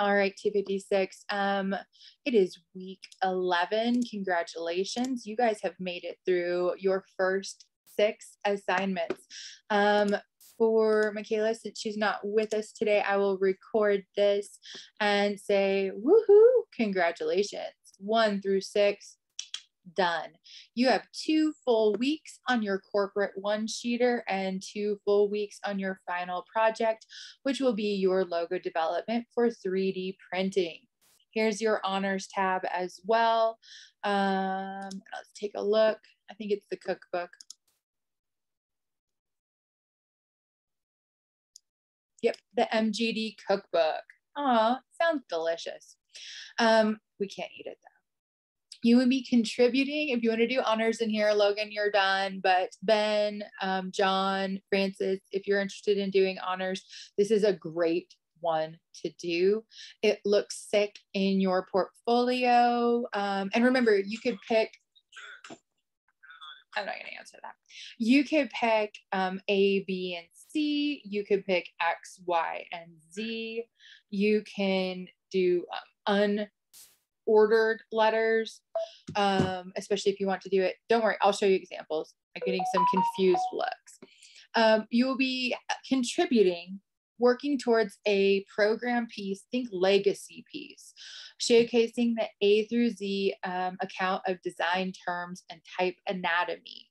All right, 256. Um, it is week 11. Congratulations. You guys have made it through your first six assignments. Um, for Michaela, since she's not with us today, I will record this and say, woohoo, congratulations. One through six, done. You have two full weeks on your corporate one sheeter and two full weeks on your final project, which will be your logo development for 3D printing. Here's your honors tab as well. Um, let's take a look. I think it's the cookbook. Yep, the MGD cookbook. Oh, sounds delicious. Um, we can't eat it though you would be contributing if you want to do honors in here logan you're done but ben um, john francis if you're interested in doing honors this is a great one to do. It looks sick in your portfolio um, and remember you could pick i'm not going to answer that. You could pick um, a b and c you could pick x y and z. You can do um, un ordered letters, um, especially if you want to do it. Don't worry, I'll show you examples. I'm getting some confused looks. Um, you will be contributing, working towards a program piece, think legacy piece, showcasing the A through Z um, account of design terms and type anatomy.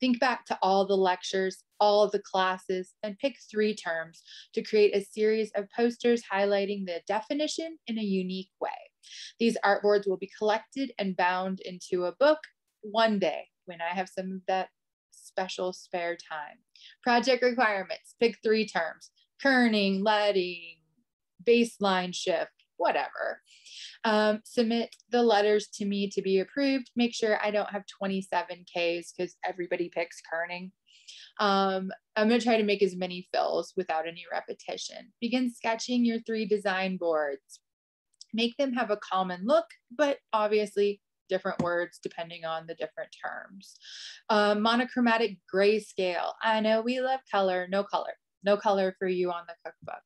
Think back to all the lectures, all the classes, and pick three terms to create a series of posters highlighting the definition in a unique way. These artboards will be collected and bound into a book one day when I have some of that special spare time. Project requirements, pick three terms, kerning, leading, baseline shift, whatever. Um, submit the letters to me to be approved. Make sure I don't have 27 Ks because everybody picks kerning. Um, I'm going to try to make as many fills without any repetition. Begin sketching your three design boards make them have a common look, but obviously different words depending on the different terms. Uh, monochromatic grayscale. I know we love color, no color, no color for you on the cookbook.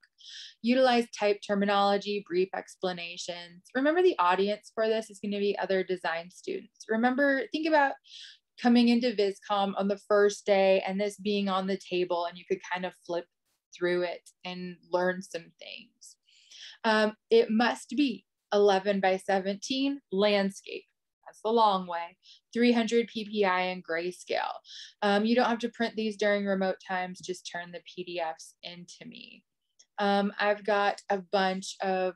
Utilize type terminology, brief explanations. Remember the audience for this is going to be other design students. Remember, think about coming into VisCom on the first day and this being on the table and you could kind of flip through it and learn some things. Um, it must be 11 by 17 landscape. That's the long way. 300 PPI and grayscale. Um, you don't have to print these during remote times, just turn the PDFs into me. Um, I've got a bunch of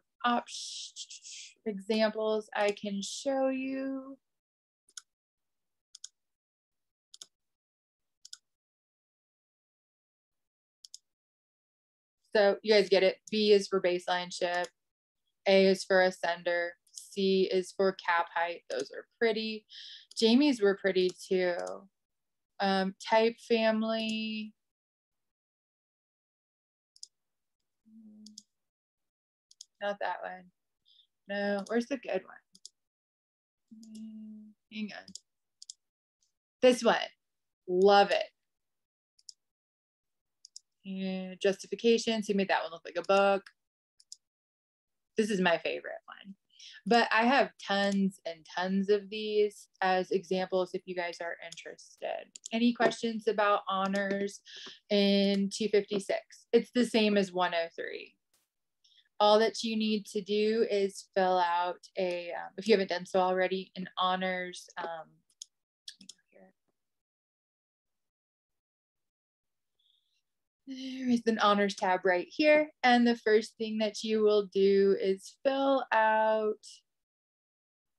examples I can show you. So you guys get it. B is for baseline shift. A is for ascender. C is for cap height. Those are pretty. Jamie's were pretty too. Um, type family. Not that one. No, where's the good one? Hang on. This one. Love it and justifications. He made that one look like a book. This is my favorite one. But I have tons and tons of these as examples if you guys are interested. Any questions about honors in 256? It's the same as 103. All that you need to do is fill out a, um, if you haven't done so already, an honors um, there is an honors tab right here. And the first thing that you will do is fill out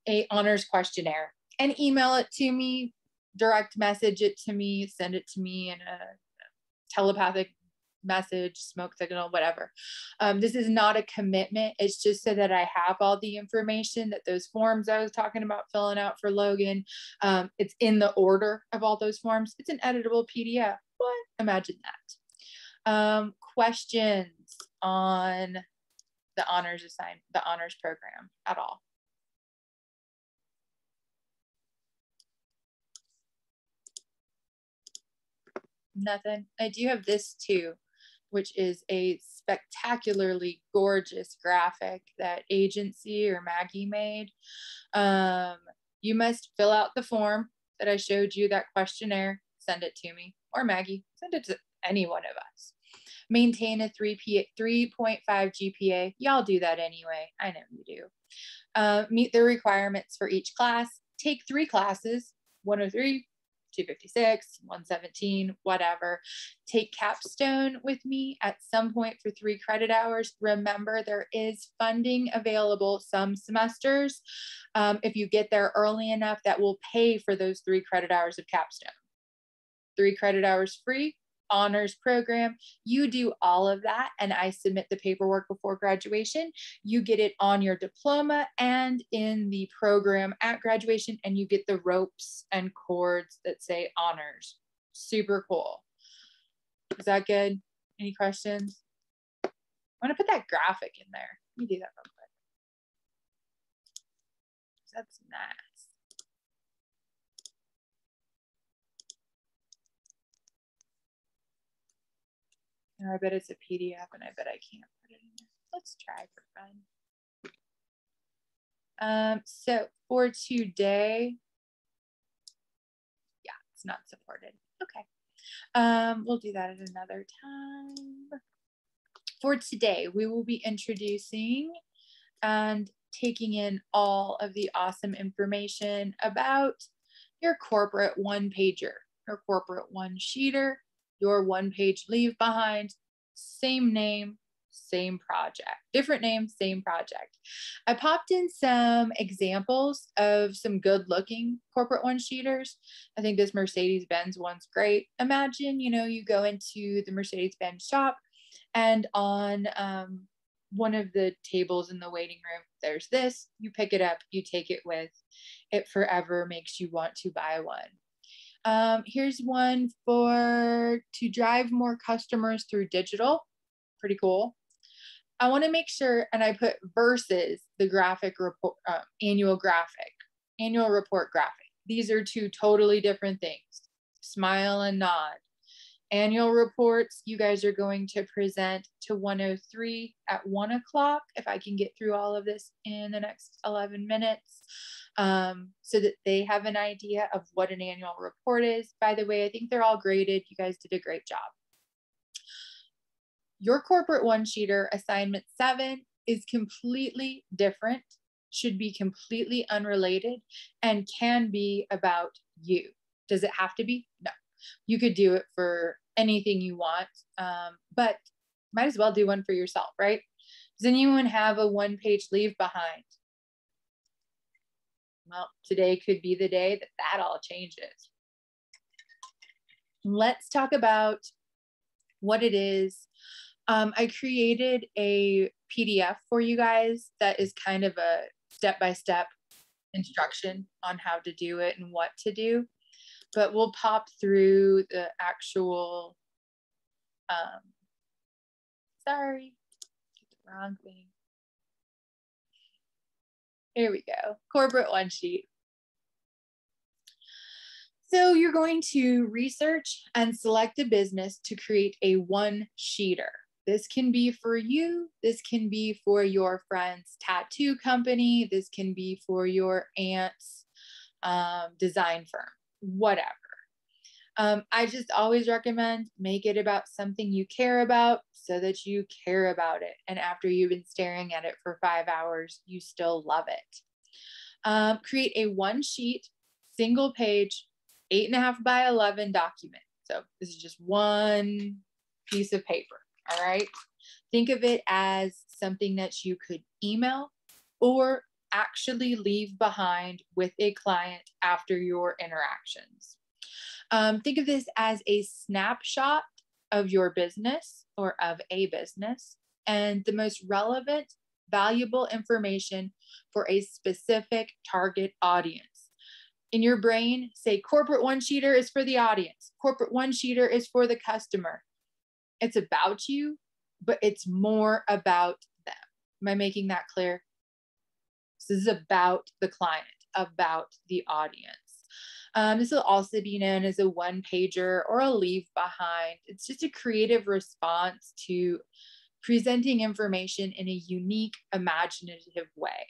a honors questionnaire and email it to me, direct message it to me, send it to me in a telepathic message, smoke signal, whatever. Um, this is not a commitment. It's just so that I have all the information that those forms I was talking about filling out for Logan. Um, it's in the order of all those forms. It's an editable PDF. What? Imagine that. Um, questions on the honors assign the honors program at all? Nothing. I do have this too. which is a spectacularly gorgeous graphic that agency or Maggie made. Um, you must fill out the form that I showed you, that questionnaire, send it to me, or Maggie, send it to any one of us. Maintain a 3 P- 3.5 GPA. Y'all do that anyway. I know you do. Uh, meet the requirements for each class. Take three classes 103, 256, 117, whatever. Take capstone with me at some point for three credit hours. Remember, there is funding available some semesters. Um, if you get there early enough, that will pay for those three credit hours of capstone. Three credit hours free, honors program. You do all of that, and I submit the paperwork before graduation. You get it on your diploma and in the program at graduation, and you get the ropes and cords that say honors. Super cool. Is that good? Any questions? I want to put that graphic in there. Let me do that real quick. That's nice. I bet it's a PDF and I bet I can't put it in there. Let's try for fun. Um, so for today, yeah, it's not supported. Okay. Um, we'll do that at another time. For today, we will be introducing and taking in all of the awesome information about your corporate one pager, your corporate one sheeter, your one page leave behind, same name, same project, different name, same project. I popped in some examples of some good looking corporate one sheeters. I think this Mercedes Benz one's great. Imagine, you know, you go into the Mercedes Benz shop and on um, one of the tables in the waiting room, there's this, you pick it up, you take it with. It forever makes you want to buy one. Um, here's one for to drive more customers through digital. Pretty cool. I want to make sure, and I put versus the graphic report, uh, annual graphic, annual report graphic. These are two totally different things. Smile and nod. Annual reports, you guys are going to present to 103 at one o'clock, if I can get through all of this in the next 11 minutes um, so that they have an idea of what an annual report is. By the way, I think they're all graded. You guys did a great job. Your corporate one sheeter assignment seven is completely different, should be completely unrelated, and can be about you. Does it have to be? No. You could do it for anything you want, um, but might as well do one for yourself, right? Does anyone have a one page leave behind? Well, today could be the day that that all changes. Let's talk about what it is. Um, I created a PDF for you guys that is kind of a step by step instruction on how to do it and what to do. But we'll pop through the actual, um, sorry, the wrong thing. Here we go, corporate one sheet. So you're going to research and select a business to create a one sheeter. This can be for you. This can be for your friend's tattoo company. This can be for your aunt's um, design firm, whatever. Um, I just always recommend make it about something you care about so that you care about it. And after you've been staring at it for five hours, you still love it. Um, create a one sheet, single page, eight and a half by 11 document. So this is just one piece of paper. All right. Think of it as something that you could email or actually leave behind with a client after your interactions. Um, think of this as a snapshot of your business or of a business and the most relevant, valuable information for a specific target audience. In your brain, say corporate one sheeter is for the audience, corporate one sheeter is for the customer. It's about you, but it's more about them. Am I making that clear? This is about the client, about the audience. Um, this will also be known as a one pager or a leave behind. It's just a creative response to presenting information in a unique, imaginative way.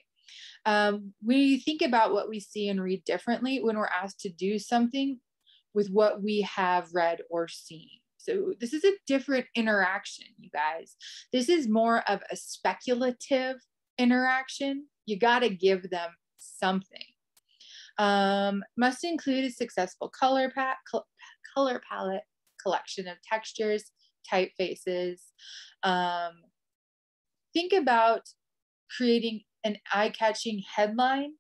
Um, we think about what we see and read differently when we're asked to do something with what we have read or seen. So this is a different interaction, you guys. This is more of a speculative interaction. You got to give them something. Um, must include a successful color, pa- color palette, collection of textures, typefaces. Um, think about creating an eye-catching headline,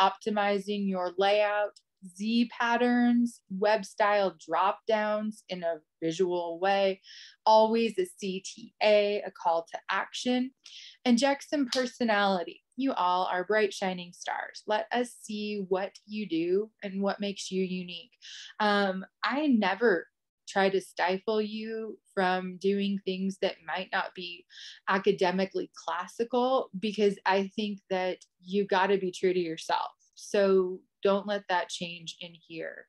optimizing your layout, Z patterns, web style drop downs in a visual way, always a CTA, a call to action. Inject some personality. You all are bright, shining stars. Let us see what you do and what makes you unique. Um, I never try to stifle you from doing things that might not be academically classical because I think that you got to be true to yourself. So don't let that change in here.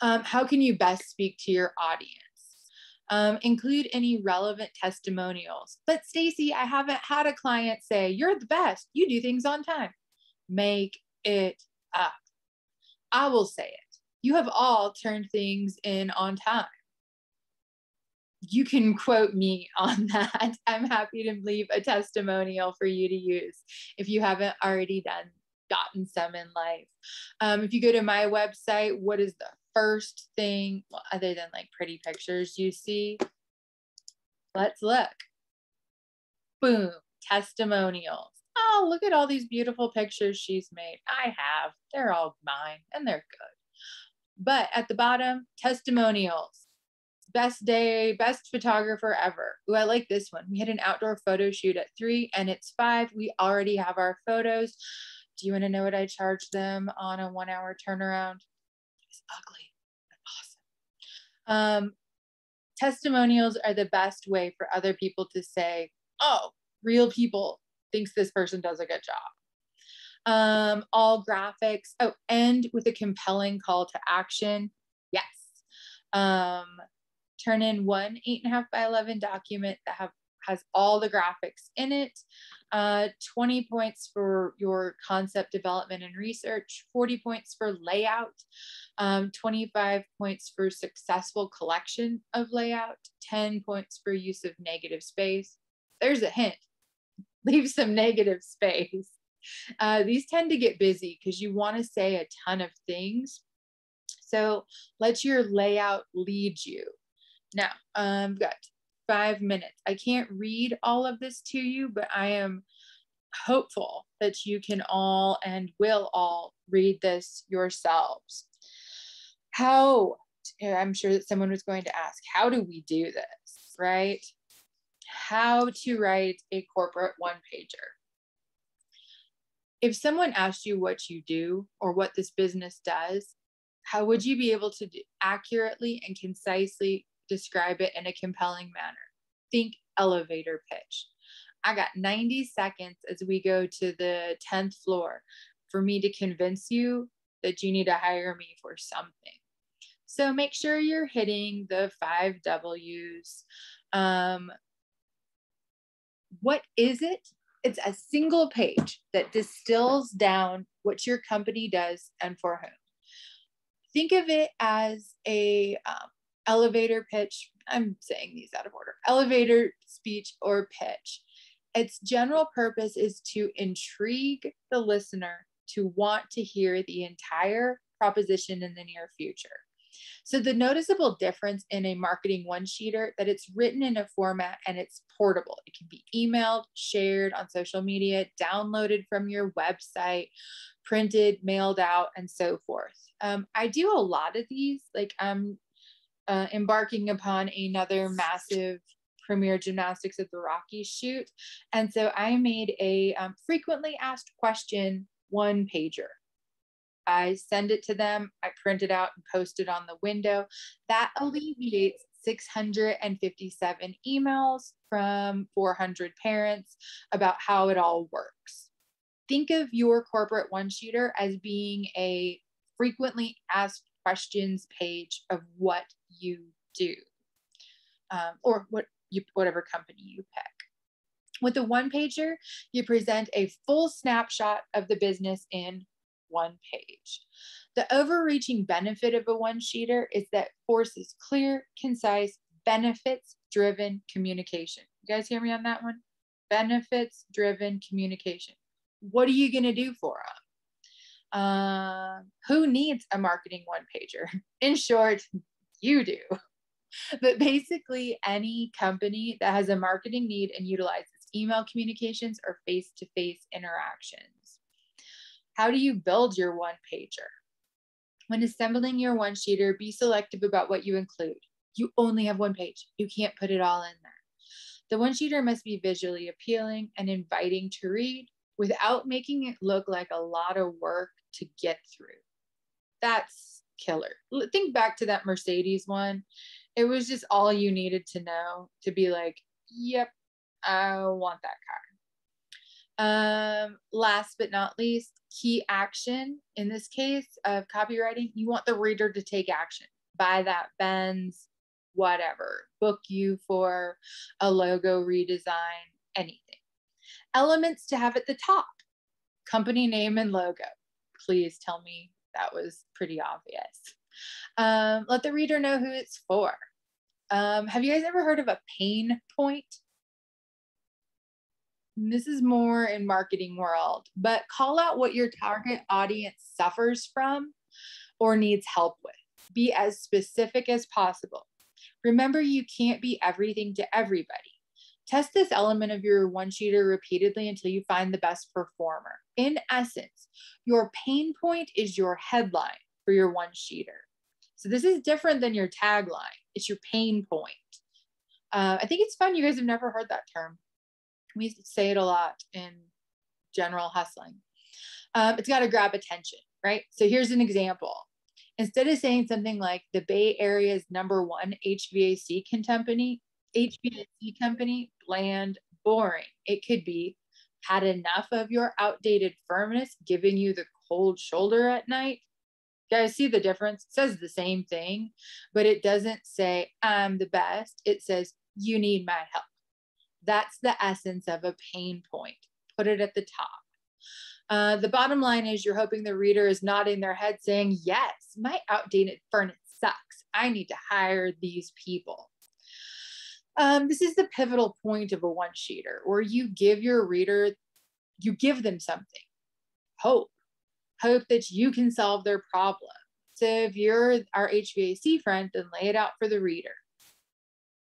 Um, how can you best speak to your audience? Um, include any relevant testimonials. But Stacey, I haven't had a client say, You're the best, you do things on time. Make it up. I will say it you have all turned things in on time. You can quote me on that. I'm happy to leave a testimonial for you to use if you haven't already done gotten some in life. Um, if you go to my website, what is the first thing, other than like pretty pictures, you see? Let's look. Boom, testimonials. Oh, look at all these beautiful pictures she's made. I have. They're all mine and they're good. But at the bottom, testimonials. Best day, best photographer ever. Ooh, I like this one. We had an outdoor photo shoot at three and it's five. We already have our photos. Do you want to know what I charge them on a one hour turnaround? It's ugly, but awesome. Um, testimonials are the best way for other people to say, oh, real people thinks this person does a good job um, all graphics. Oh, end with a compelling call to action. Yes. Um, turn in one eight and a half by 11 document that have has all the graphics in it. Uh, 20 points for your concept development and research, 40 points for layout, um, 25 points for successful collection of layout, 10 points for use of negative space. There's a hint. Leave some negative space. Uh, these tend to get busy because you want to say a ton of things. So let your layout lead you. Now, I've um, got five minutes. I can't read all of this to you, but I am hopeful that you can all and will all read this yourselves. How, I'm sure that someone was going to ask, how do we do this, right? How to write a corporate one pager if someone asked you what you do or what this business does, how would you be able to accurately and concisely describe it in a compelling manner? Think elevator pitch. I got 90 seconds as we go to the 10th floor for me to convince you that you need to hire me for something. So make sure you're hitting the five W's. Um, what is it it's a single page that distills down what your company does and for whom. Think of it as a um, elevator pitch. I'm saying these out of order. Elevator speech or pitch. Its general purpose is to intrigue the listener to want to hear the entire proposition in the near future. So the noticeable difference in a marketing one-sheeter that it's written in a format and it's portable. It can be emailed, shared on social media, downloaded from your website, printed, mailed out, and so forth. Um, I do a lot of these. Like I'm uh, embarking upon another massive premier gymnastics at the Rockies shoot. And so I made a um, frequently asked question one pager. I send it to them, I print it out and post it on the window. That alleviates 657 emails from 400 parents about how it all works. Think of your corporate one sheeter as being a frequently asked questions page of what you do um, or what you, whatever company you pick. With a one pager, you present a full snapshot of the business in one page. The overreaching benefit of a one sheeter is that forces clear, concise, benefits driven communication. You guys hear me on that one? Benefits driven communication. What are you going to do for them? Uh, who needs a marketing one pager? In short, you do. But basically, any company that has a marketing need and utilizes email communications or face to face interactions. How do you build your one pager? When assembling your one sheeter, be selective about what you include. You only have one page, you can't put it all in there. The one sheeter must be visually appealing and inviting to read without making it look like a lot of work to get through. That's killer. Think back to that Mercedes one. It was just all you needed to know to be like, yep, I want that car. Um, last but not least, key action in this case of copywriting, you want the reader to take action. Buy that Benz, whatever, book you for a logo redesign, anything. Elements to have at the top company name and logo. Please tell me that was pretty obvious. Um, let the reader know who it's for. Um, have you guys ever heard of a pain point? this is more in marketing world, but call out what your target audience suffers from or needs help with. Be as specific as possible. Remember, you can't be everything to everybody. Test this element of your one sheeter repeatedly until you find the best performer. In essence, your pain point is your headline for your one sheeter. So this is different than your tagline. It's your pain point. Uh, I think it's fun. You guys have never heard that term. We say it a lot in general hustling. Um, it's got to grab attention, right? So here's an example. Instead of saying something like the Bay Area's number one HVAC company, HVAC company, bland, boring, it could be had enough of your outdated firmness giving you the cold shoulder at night. You guys see the difference? It says the same thing, but it doesn't say I'm the best. It says you need my help. That's the essence of a pain point. Put it at the top. Uh, the bottom line is you're hoping the reader is nodding their head saying, Yes, my outdated furnace sucks. I need to hire these people. Um, this is the pivotal point of a one sheeter where you give your reader, you give them something hope, hope that you can solve their problem. So if you're our HVAC friend, then lay it out for the reader.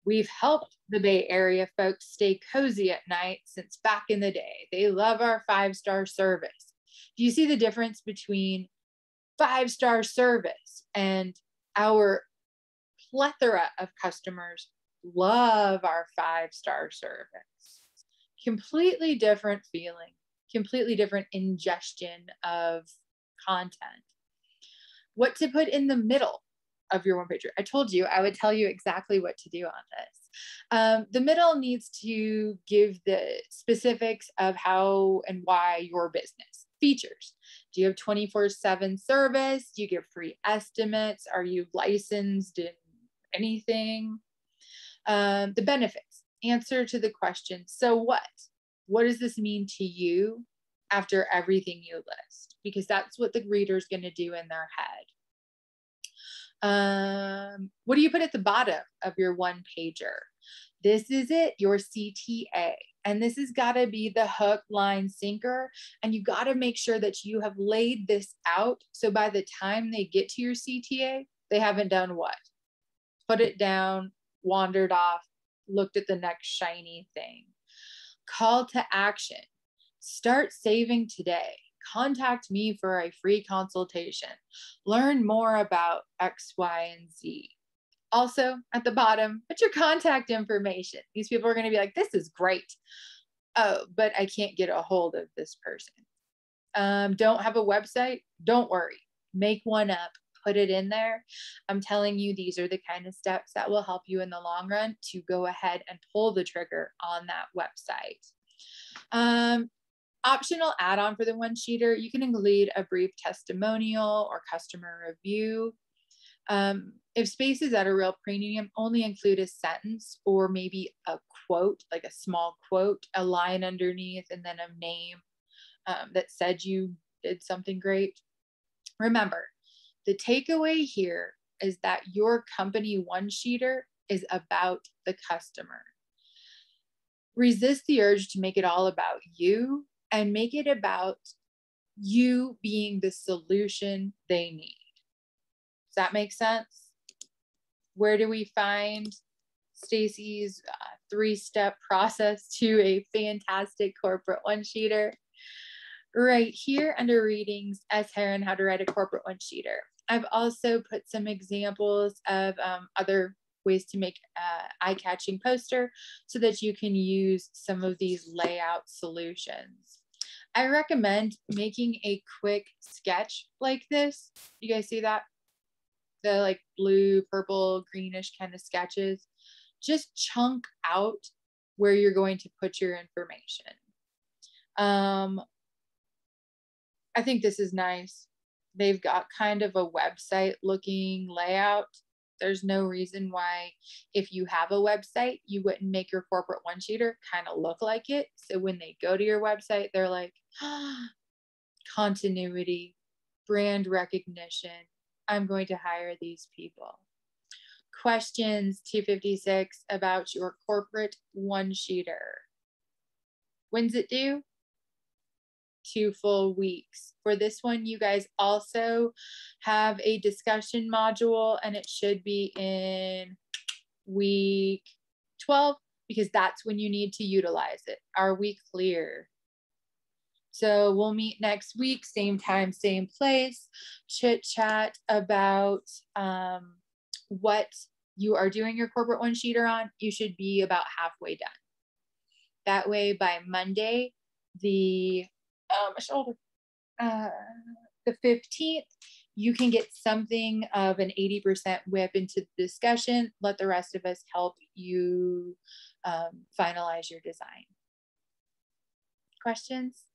We've helped the Bay Area folks stay cozy at night since back in the day. They love our five star service. Do you see the difference between five star service and our plethora of customers love our five star service? Completely different feeling, completely different ingestion of content. What to put in the middle of your one pager. I told you I would tell you exactly what to do on this. Um, the middle needs to give the specifics of how and why your business features. Do you have 24 7 service? Do you give free estimates? Are you licensed in anything? Um, the benefits. Answer to the question so what? What does this mean to you after everything you list? Because that's what the reader's going to do in their head. Um, what do you put at the bottom of your one pager? This is it, your CTA. And this has got to be the hook, line, sinker. And you got to make sure that you have laid this out. So by the time they get to your CTA, they haven't done what? Put it down, wandered off, looked at the next shiny thing. Call to action. Start saving today contact me for a free consultation. Learn more about X, Y, and Z. Also, at the bottom, put your contact information. These people are going to be like, this is great. Oh, but I can't get a hold of this person. Um, don't have a website? Don't worry. Make one up, put it in there. I'm telling you, these are the kind of steps that will help you in the long run to go ahead and pull the trigger on that website. Um, optional add-on for the one sheeter, you can include a brief testimonial or customer review. Um, if spaces at a real premium only include a sentence or maybe a quote, like a small quote, a line underneath, and then a name um, that said you did something great. Remember, the takeaway here is that your company one sheeter is about the customer. Resist the urge to make it all about you and make it about you being the solution they need. Does that make sense? Where do we find Stacey's uh, three-step process to a fantastic corporate one-sheeter? Right here under readings, S. Herron, how to write a corporate one-sheeter. I've also put some examples of um, other ways to make uh, eye-catching poster so that you can use some of these layout solutions. I recommend making a quick sketch like this. You guys see that? The like blue, purple, greenish kind of sketches. Just chunk out where you're going to put your information. Um, I think this is nice. They've got kind of a website looking layout there's no reason why, if you have a website, you wouldn't make your corporate one sheeter kind of look like it. So when they go to your website, they're like, continuity, brand recognition. I'm going to hire these people. Questions 256 about your corporate one sheeter. When's it due? Two full weeks. For this one, you guys also have a discussion module and it should be in week 12 because that's when you need to utilize it. Are we clear? So we'll meet next week, same time, same place, chit chat about um, what you are doing your corporate one sheeter on. You should be about halfway done. That way, by Monday, the um, shoulder. Uh, the 15th, you can get something of an 80% whip into the discussion. Let the rest of us help you um, finalize your design. Questions?